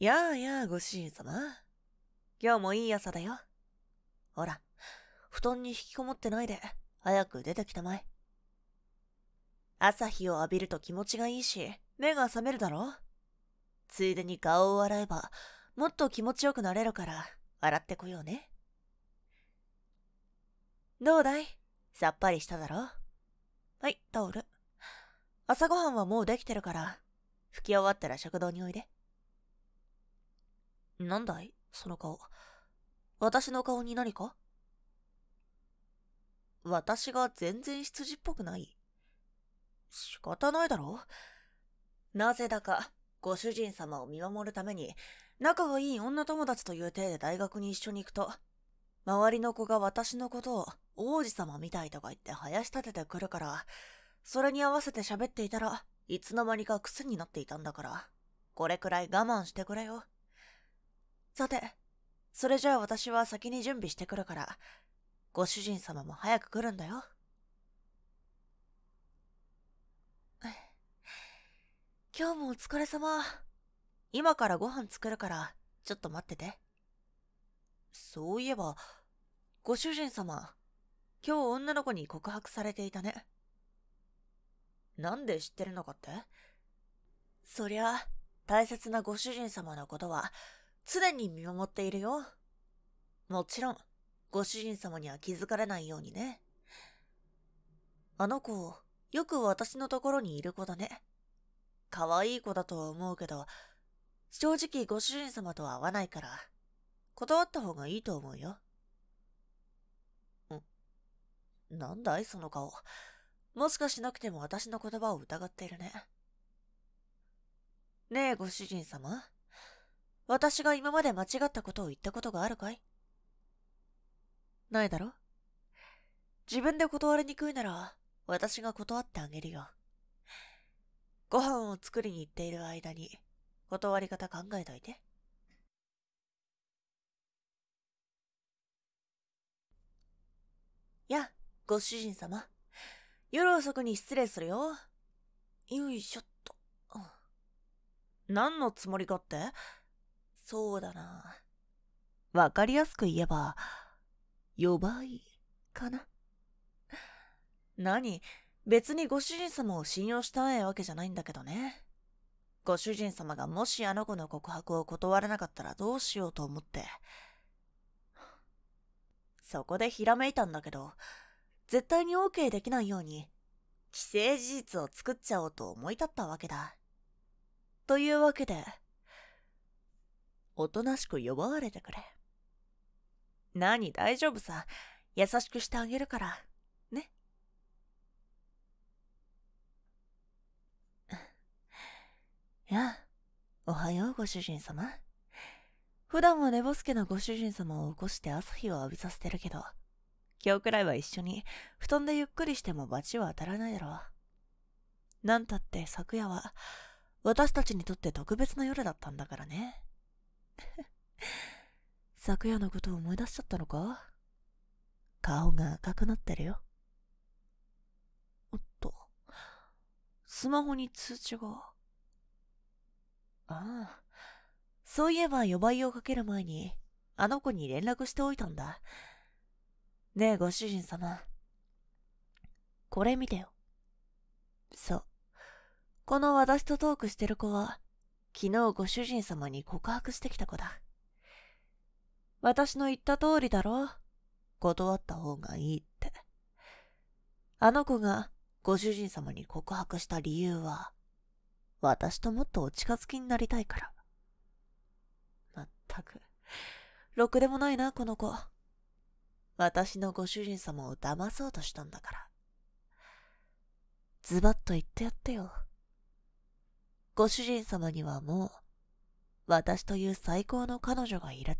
やあやあ、ご主人様。今日もいい朝だよ。ほら、布団に引きこもってないで、早く出てきたまえ。朝日を浴びると気持ちがいいし、目が覚めるだろついでに顔を洗えば、もっと気持ちよくなれるから、洗ってこようね。どうだい？さっぱりしただろ？はい、タオル。朝ごはんはもうできてるから、拭き終わったら食堂においで。なんだい？その顔。私の顔に何か？私が全然羊っぽくない仕方ないだろ？なぜだか、ご主人様を見守るために、仲がいい女友達という体で大学に一緒に行くと、周りの子が私のことを王子様みたいとか言って林立ててくるから、それに合わせて喋っていたらいつの間にか癖になっていたんだから、これくらい我慢してくれよ。さて、それじゃあ私は先に準備してくるから、ご主人様も早く来るんだよ。今日もお疲れ様。今からご飯作るから、ちょっと待ってて。そういえば、ご主人様、今日女の子に告白されていたね。なんで知ってるのかって？そりゃ、大切なご主人様のことは、常に見守っているよ。もちろん、ご主人様には気づかれないようにね。あの子、よく私のところにいる子だね。可愛い子だとは思うけど、正直ご主人様とは合わないから、断った方がいいと思うよ。んなんだいその顔。もしかしなくても私の言葉を疑っているね。ねえ、ご主人様。私が今まで間違ったことを言ったことがあるかい？ないだろ？自分で断りにくいなら、私が断ってあげるよ。ご飯を作りに行っている間に、断り方考えといて。や、ご主人様。夜遅くに失礼するよ。よいしょっと。何のつもりかって？そうだな。わかりやすく言えば、呼ばいかな。何？別にご主人様を信用したいわけじゃないんだけどね。ご主人様がもしあの子の告白を断らなかったらどうしようと思って。そこでひらめいたんだけど、絶対に OK できないように、既成事実を作っちゃおうと思い立ったわけだ。というわけで、おとなしく呼ばわれてくれ。何大丈夫さ。優しくしてあげるから。ね。やあ、おはようご主人様。普段は寝ぼすけなご主人様を起こして朝日を浴びさせてるけど、今日くらいは一緒に布団でゆっくりしても罰は当たらないだろう。なんたって昨夜は私たちにとって特別な夜だったんだからね。昨夜のことを思い出しちゃったのか？顔が赤くなってるよ。おっと、スマホに通知が。ああ。そういえば呼ばいをかける前に、あの子に連絡しておいたんだ。ねえ、ご主人様。これ見てよ。そう。この私とトークしてる子は、昨日ご主人様に告白してきた子だ。私の言った通りだろ？断った方がいいって。あの子がご主人様に告白した理由は、私ともっとお近づきになりたいから。まったく、ろくでもないな、この子。私のご主人様を騙そうとしたんだから。ズバッと言ってやってよ。ご主人様にはもう、私という最高の彼女がいる。